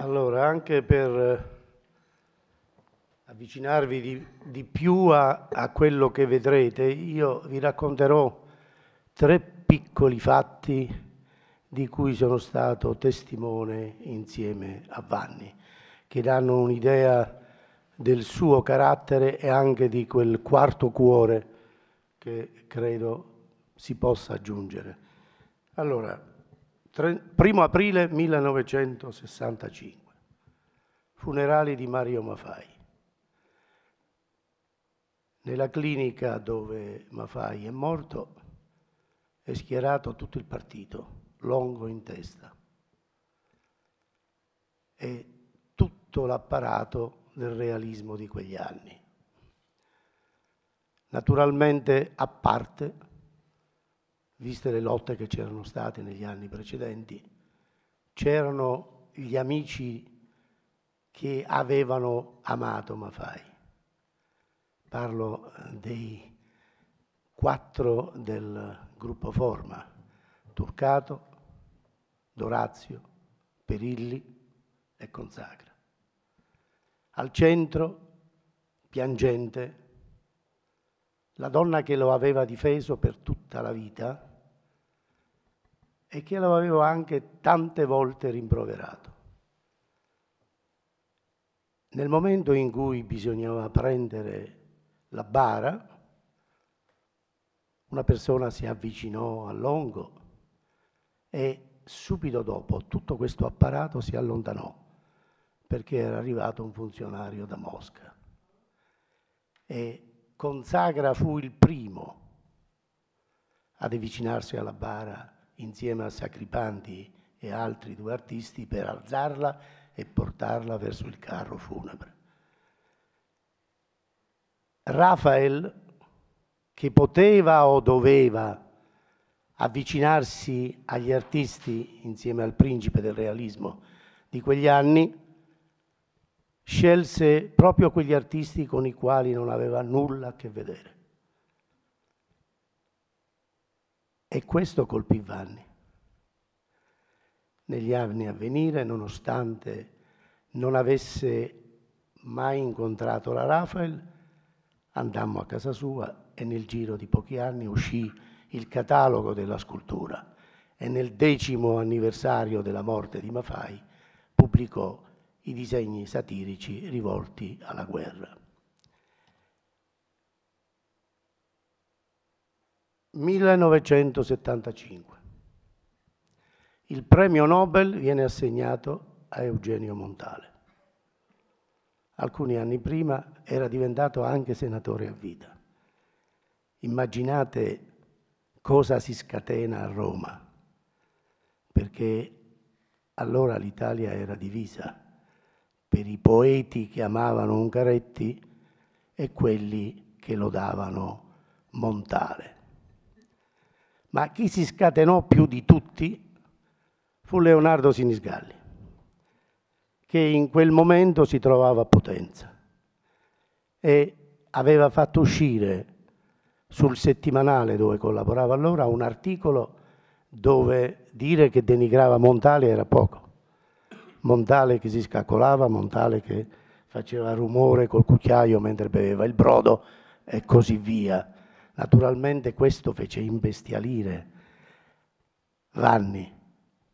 Allora, anche per eh, avvicinarvi di, di più a, a, quello che vedrete, io vi racconterò tre piccoli fatti di cui sono stato testimone insieme a Vanni, che danno un'idea del suo carattere e anche di quel quarto cuore che credo si possa aggiungere. Allora, 1 aprile 1965, funerali di Mario Mafai. Nella clinica dove Mafai è morto è schierato tutto il partito, Longo in testa, e tutto l'apparato del realismo di quegli anni. Naturalmente a parte viste le lotte che c'erano state negli anni precedenti, c'erano gli amici che avevano amato Mafai. Parlo eh, dei quattro del gruppo Forma, Turcato, Dorazio, Perilli e Consacra. Al centro, piangente, la donna che lo aveva difeso per tutta la vita, e che lo avevo anche tante volte rimproverato. Nel momento in cui bisognava prendere la bara, una persona si avvicinò all'ongo e subito dopo tutto questo apparato si allontanò perché era arrivato un funzionario da Mosca. E Consagra fu il primo ad avvicinarsi alla bara insieme a Sacripanti e altri due artisti per alzarla e portarla verso il carro funebre. Rafael, che poteva o doveva avvicinarsi agli artisti insieme al principe del realismo di quegli anni, scelse proprio quegli artisti con i quali non aveva nulla a che vedere. E questo colpì Vanni. Negli anni a venire, nonostante non avesse mai incontrato la Rafael, andammo a casa sua e nel giro di pochi anni uscì il catalogo della scultura e nel decimo anniversario della morte di Mafai pubblicò i disegni satirici rivolti alla guerra. 1975. Il premio Nobel viene assegnato a Eugenio Montale. Alcuni anni prima era diventato anche senatore a vita. Immaginate cosa si scatena a Roma, perché allora l'Italia era divisa per i poeti che amavano Ungaretti e quelli che lodavano Montale. Ma chi si scatenò più di tutti fu Leonardo Sinisgalli, che in quel momento si trovava a Potenza e aveva fatto uscire sul settimanale dove collaborava allora un articolo dove dire che denigrava Montale era poco. Montale che si scaccolava, Montale che faceva rumore col cucchiaio mentre beveva il brodo e così via. Naturalmente questo fece imbestialire Vanni,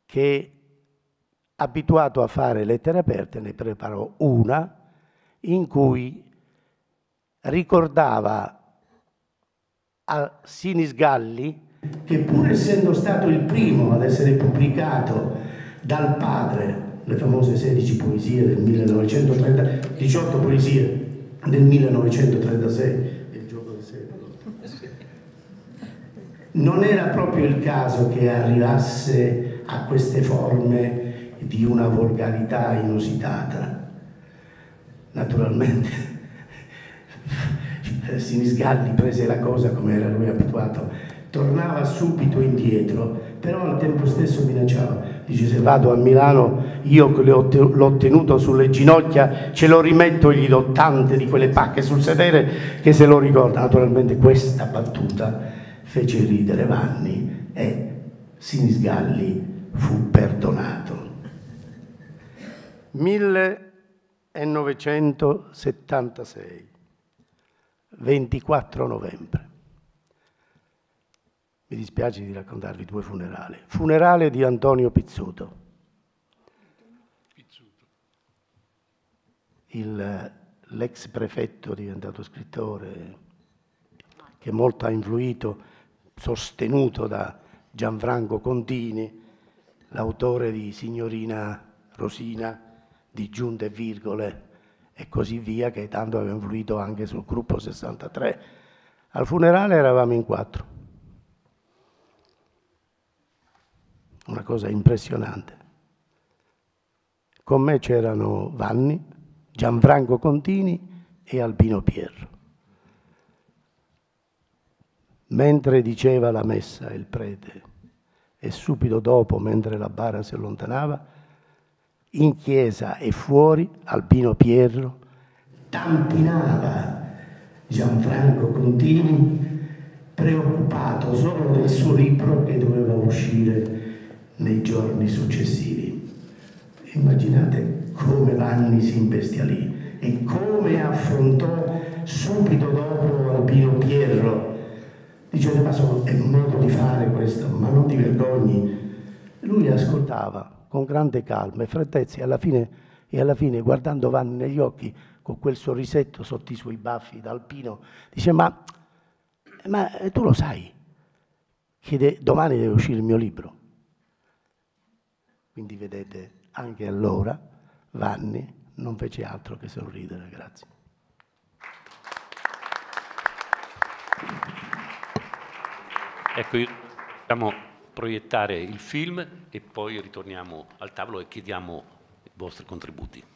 che abituato a fare lettere aperte ne preparò una in cui ricordava a Sinisgalli che pur essendo stato il primo ad essere pubblicato dal padre le famose 16 poesie del 1930, 18 poesie del 1936, non era proprio il caso che arrivasse a queste forme di una volgarità inusitata. Naturalmente Sinisgalli prese la cosa come era lui abituato, tornava subito indietro, però al tempo stesso minacciava. Dice se vado a Milano io l'ho tenuto sulle ginocchia, ce lo rimetto e gli do tante di quelle pacche sul sedere che se lo ricorda. Naturalmente questa battuta fece ridere Vanni e Sinisgalli fu perdonato. 1976, 24 novembre. Mi dispiace di raccontarvi due funerali. Funerale di Antonio Pizzuto. L'ex prefetto diventato scrittore, che molto ha influito, sostenuto da Gianfranco Contini, l'autore di Signorina Rosina, di Giunte Virgole e così via, che tanto aveva influito anche sul gruppo 63. Al funerale eravamo in quattro. Una cosa impressionante. Con me c'erano Vanni, Gianfranco Contini e Albino Pierro. Mentre diceva la messa il prete e subito dopo, mentre la bara si allontanava, in chiesa e fuori Albino Pierro tampinava Gianfranco Contini preoccupato solo del suo libro che doveva uscire nei giorni successivi. Immaginate come Vanni si imbestialì e come affrontò subito dopo Albino Pierro. Diceva, ma sono, è un modo di fare questo, ma non ti vergogni. Lui ascoltava con grande calma e freddezza e alla fine, e alla fine guardando Vanni negli occhi con quel sorrisetto sotto i suoi baffi da alpino, dice ma, ma tu lo sai che de, domani deve uscire il mio libro. Quindi vedete, anche allora Vanni non fece altro che sorridere. Grazie. Ecco, io, proiettare il film e poi ritorniamo al tavolo e chiediamo i vostri contributi.